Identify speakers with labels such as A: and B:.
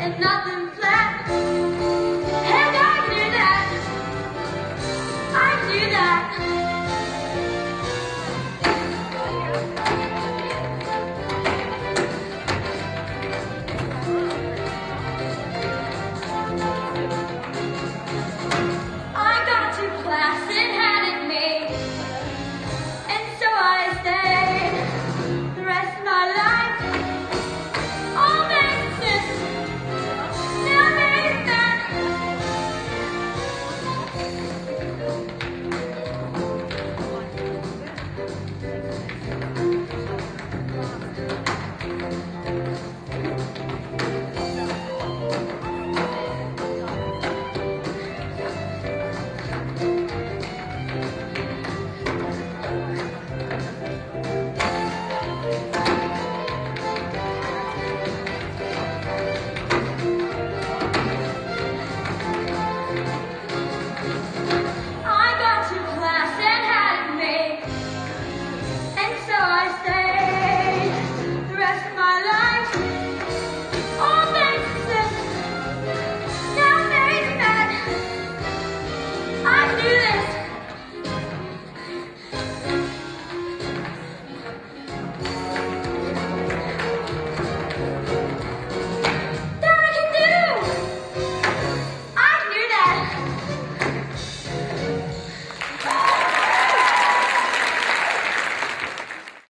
A: And nothing Thank you.